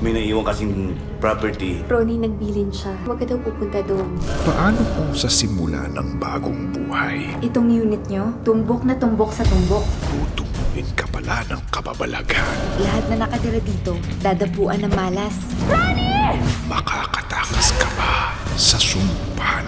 May naiwan kasing property. Ronnie, nagbilin siya. Huwag ka daw pupunta doon. Paano kung sa simula ng bagong buhay, Itong unit nyo, tumbok na tumbok sa tumbok. tutubuin ka pala ng kababalaghan? Lahat na nakatira dito, dadapuan ng malas. Ronnie! Makakatakas ka ba sa sumpa